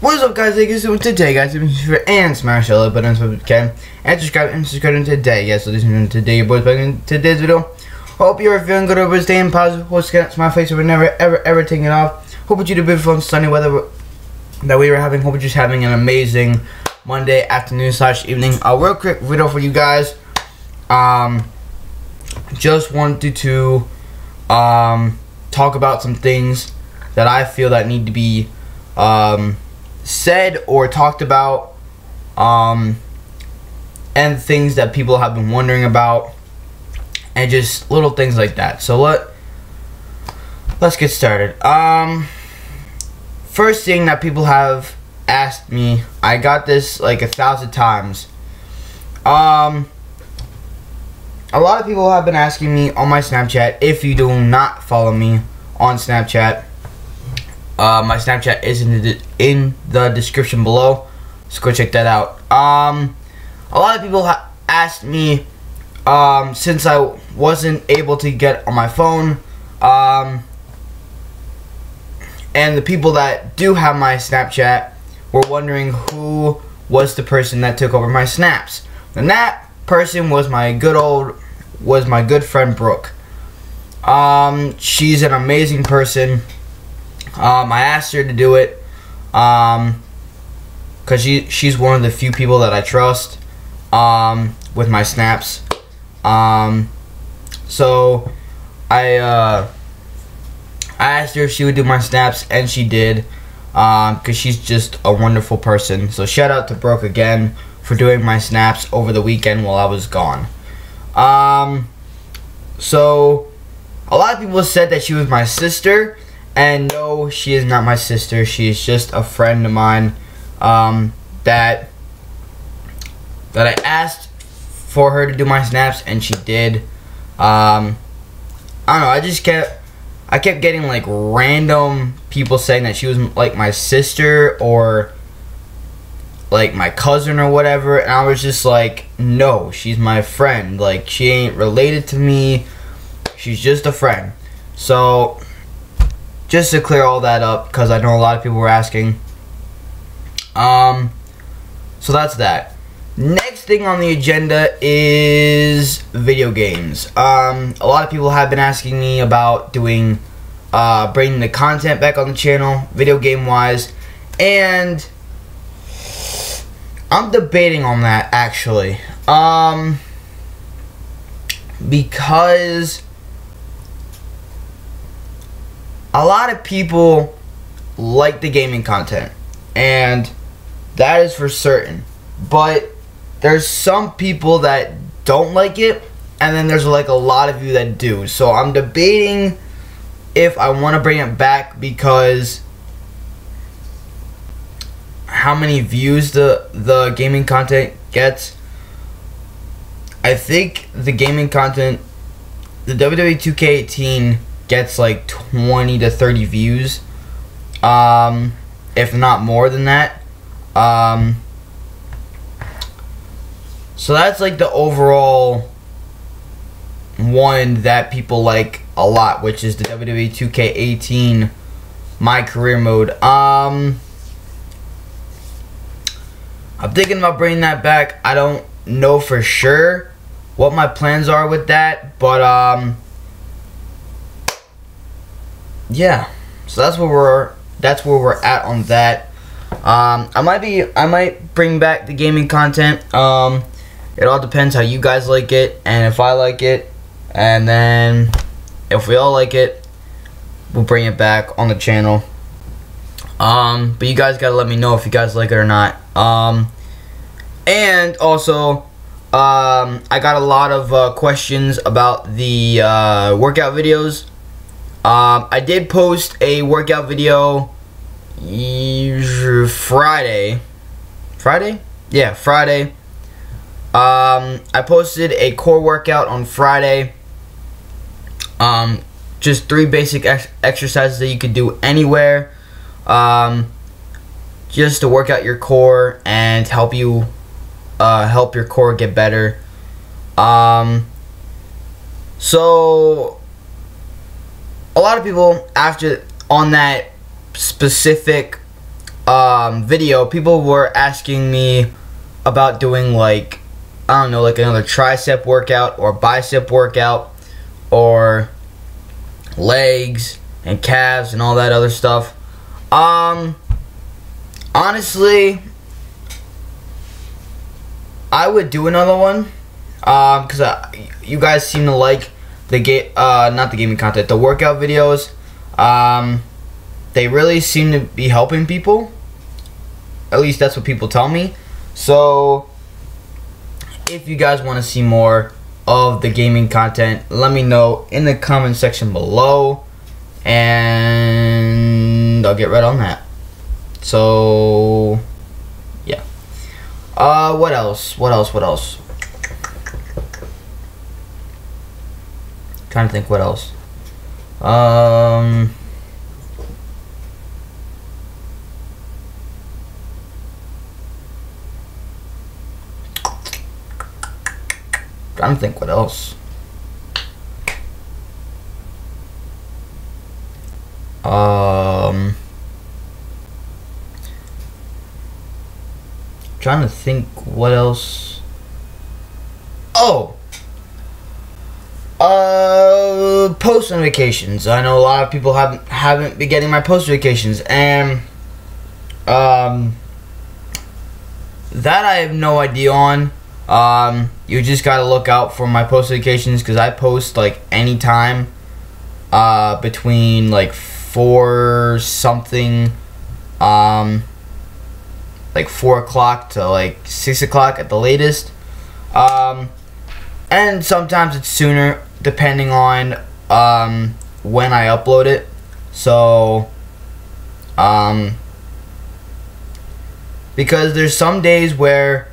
What is up guys, Hey, guys, today guys, for and smash the like button so can and subscribe and subscribe today. Yes, so this is today your boys back in today's video. Hope you're feeling good over staying positive. What's got my face we're never ever ever taking it off. Hope you do beautiful and sunny weather that we were having. Hope you're just having an amazing Monday afternoon slash evening. A real quick video for you guys. Um just wanted to um talk about some things that I feel that need to be um, said or talked about, um, and things that people have been wondering about, and just little things like that. So let let's get started. Um, first thing that people have asked me, I got this like a thousand times. Um, a lot of people have been asking me on my Snapchat if you do not follow me on Snapchat. Uh, my Snapchat is in the in the description below, so go check that out. Um, a lot of people asked me um, since I wasn't able to get on my phone, um, and the people that do have my Snapchat were wondering who was the person that took over my snaps. And that person was my good old was my good friend Brooke. Um, she's an amazing person. Um, I asked her to do it, um, cause she she's one of the few people that I trust, um, with my snaps. Um, so I uh, I asked her if she would do my snaps, and she did, um, cause she's just a wonderful person. So shout out to Brooke again for doing my snaps over the weekend while I was gone. Um, so a lot of people said that she was my sister, and no, she is not my sister. She is just a friend of mine um, that that I asked for her to do my snaps, and she did. Um, I don't know. I just kept I kept getting like random people saying that she was like my sister or like my cousin or whatever, and I was just like, no, she's my friend. Like she ain't related to me. She's just a friend. So just to clear all that up because I know a lot of people were asking. Um, so that's that. Next thing on the agenda is video games. Um, a lot of people have been asking me about doing, uh, bringing the content back on the channel, video game wise, and I'm debating on that actually. Um, because a lot of people like the gaming content and that is for certain. But there's some people that don't like it and then there's like a lot of you that do. So i'm debating if i want to bring it back because how many views the the gaming content gets. I think the gaming content the wwe 2k18 gets like 20 to 30 views um, if not more than that um, so that's like the overall one that people like a lot which is the WWE 2K18 my career mode. Um I'm thinking about bringing that back. I don't know for sure what my plans are with that but um yeah, so that's where we're that's where we're at on that. Um, I might be I might bring back the gaming content. Um, it all depends how you guys like it and if I like it, and then if we all like it, we'll bring it back on the channel. Um, but you guys gotta let me know if you guys like it or not. Um, and also, um, I got a lot of uh, questions about the uh, workout videos. Um, I did post a workout video Friday. Friday? Yeah, Friday. Um, I posted a core workout on Friday. Um, just three basic ex exercises that you could do anywhere. Um, just to work out your core and help you uh, help your core get better. Um, so a lot of people after on that specific um, video, people were asking me about doing like I don't know, like another tricep workout or bicep workout or legs and calves and all that other stuff. Um, honestly, I would do another one. Um, cause uh, you guys seem to like the game, uh, not the gaming content, the workout videos. Um, they really seem to be helping people. At least that's what people tell me. So, if you guys want to see more of the gaming content, let me know in the comment section below. And I'll get right on that. So, yeah. Uh, what else? What else? What else? Trying to think what else. Um. Trying to think what else. Um. Trying to think what else. Oh! Post notifications. I know a lot of people haven't haven't been getting my post notifications, and um, that I have no idea on. Um, you just gotta look out for my post notifications because I post like anytime, uh, between like four something, um, like four o'clock to like six o'clock at the latest. Um, and sometimes it's sooner depending on um, when I upload it. So, um, because there's some days where,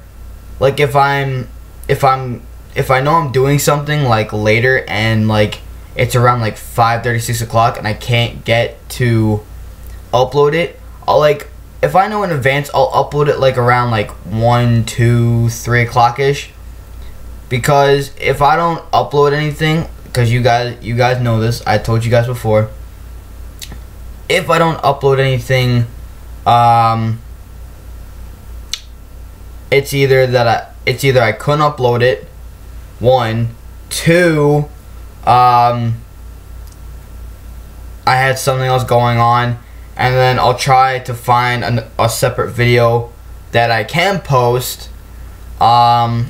like, if I'm, if I'm, if I know I'm doing something like later and like it's around like five thirty, six o'clock, and I can't get to upload it, I'll like, if I know in advance, I'll upload it like around like one, two, three o'clock ish because if I don't upload anything, because you guys you guys know this, I told you guys before. If I don't upload anything, um, it's either that I it's either I couldn't upload it, one, two, um, I had something else going on, and then I'll try to find an, a separate video that I can post. Um,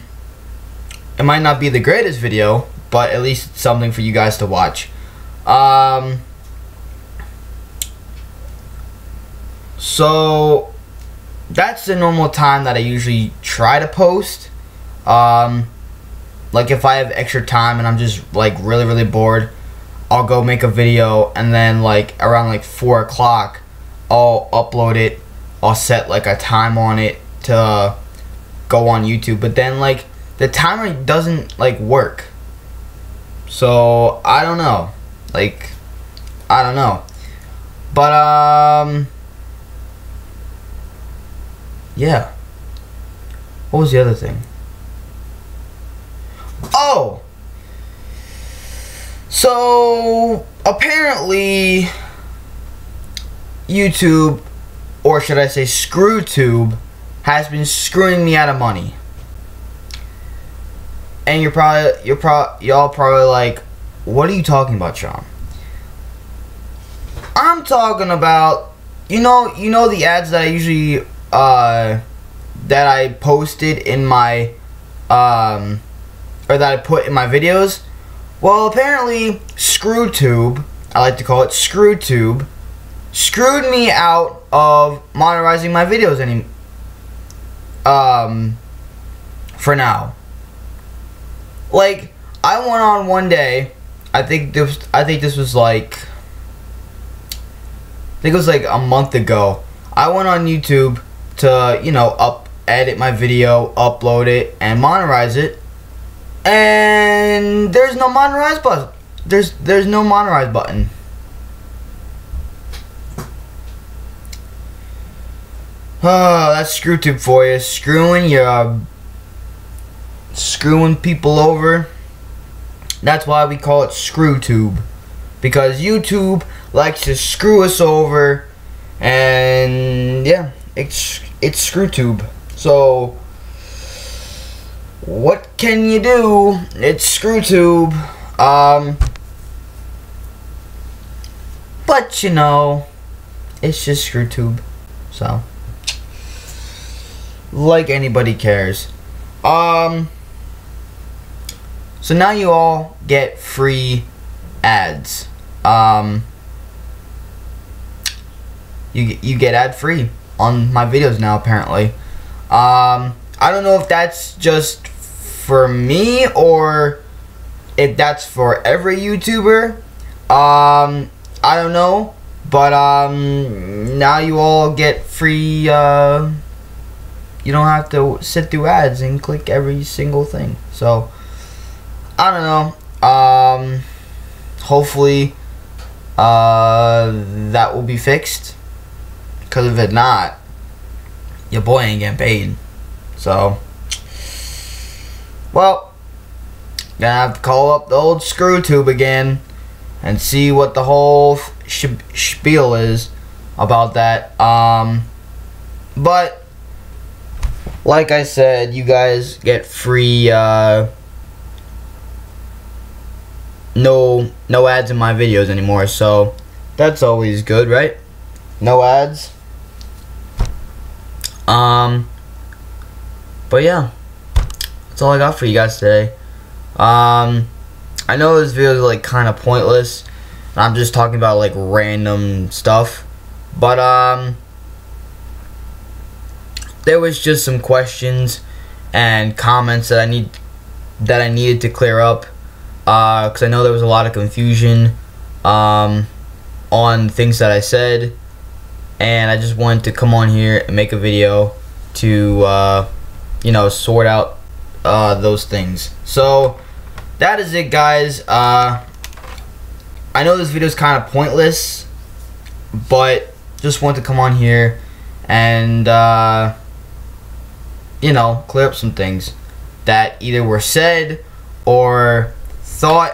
it might not be the greatest video, but at least it's something for you guys to watch. Um, so that's the normal time that I usually try to post. Um, like if I have extra time and I'm just like really really bored, I'll go make a video and then like around like four o'clock, I'll upload it. I'll set like a time on it to go on YouTube. But then like the timer doesn't like work. So I don't know. Like I don't know. But um yeah. What was the other thing? Oh. So apparently YouTube or should I say ScrewTube has been screwing me out of money and you're probably you're pro y'all probably like, what are you talking about, Shawn? I'm talking about you know you know the ads that I usually uh that I posted in my um or that I put in my videos. Well, apparently ScrewTube, I like to call it ScrewTube, screwed me out of monetizing my videos any um for now. Like, I went on one day. I think this. I think this was like. I think it was like a month ago. I went on YouTube to you know up edit my video, upload it, and monetize it. And there's no monetize button. There's there's no monetize button. Oh, that's ScrewTube for you. Screwing your screwing people over. That's why we call it ScrewTube. Because YouTube likes to screw us over and yeah, it's it's ScrewTube. So what can you do? It's ScrewTube. Um, but you know, it's just ScrewTube. So like anybody cares. Um. So now you all get free ads. Um, you you get ad free on my videos now apparently. Um, I don't know if that's just for me or if that's for every YouTuber. Um, I don't know, but um, now you all get free. Uh, you don't have to sit through ads and click every single thing. So. I don't know. Um, hopefully, uh, that will be fixed. Because if it not, your boy ain't getting paid. So, well, gonna have to call up the old ScrewTube again and see what the whole spiel is about that. Um, but like I said, you guys get free. Uh, no no ads in my videos anymore so that's always good right? No ads? Um but yeah that's all I got for you guys today. Um I know this video is like kind of pointless and I'm just talking about like random stuff but um there was just some questions and comments that I need that I needed to clear up because uh, I know there was a lot of confusion um, on things that I said, and I just wanted to come on here and make a video to, uh, you know, sort out uh, those things. So that is it, guys. Uh, I know this video is kind of pointless, but just want to come on here and, uh, you know, clear up some things that either were said or thought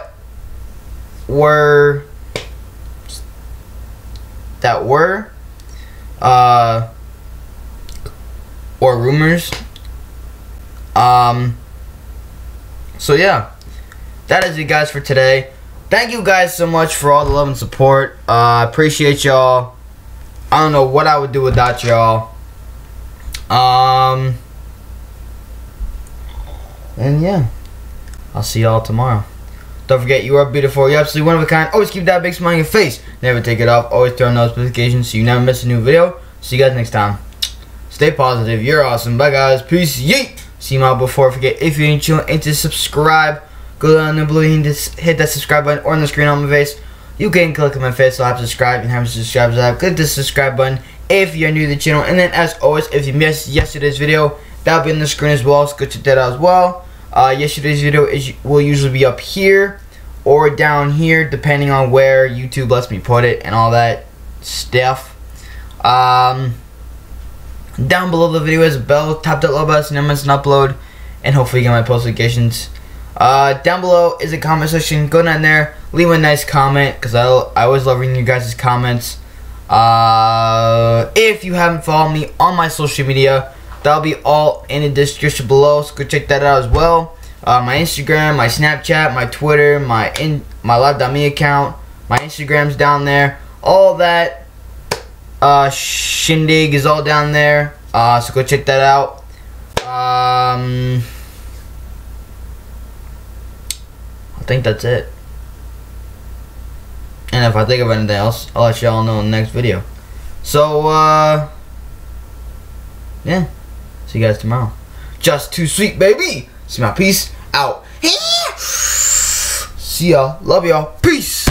were that were uh, or rumors. Um, so yeah, that is it, guys, for today. Thank you guys so much for all the love and support. I uh, appreciate y'all. I don't know what I would do without y'all. Um, and yeah, I'll see y'all tomorrow. Don't forget, you are beautiful. You're absolutely one of a kind. Always keep that big smile on your face. Never take it off. Always turn on notifications so you never miss a new video. See you guys next time. Stay positive. You're awesome. Bye, guys. Peace. Yeet. See you all before. Forget, if you ain't chilling, and to subscribe. Go down the blue and just hit that subscribe button or on the screen on my face. You can click on my face so I have to subscribe and have to subscribe. So click the subscribe button if you're new to the channel. And then, as always, if you missed yesterday's video, that'll be on the screen as well. So go check that out as well. Uh, yesterday's video is will usually be up here or down here, depending on where YouTube lets me put it and all that stuff. Um, down below the video is a bell. Tap that little button and miss an upload, and hopefully you get my post notifications. Uh, down below is a comment section. Go down there, leave a nice comment because I I always love reading you guys' comments. Uh, if you haven't followed me on my social media, That'll be all in the description below, so go check that out as well. Uh, my Instagram, my Snapchat, my Twitter, my in my Live.me account, my Instagram's down there. All that uh, shindig is all down there. Uh, so go check that out. Um, I think that's it. And if I think of anything else, I'll let y'all know in the next video. So, uh, yeah. See you guys tomorrow. Just too sweet, baby. See my peace out. See y'all. Love y'all. Peace.